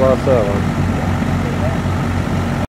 situação.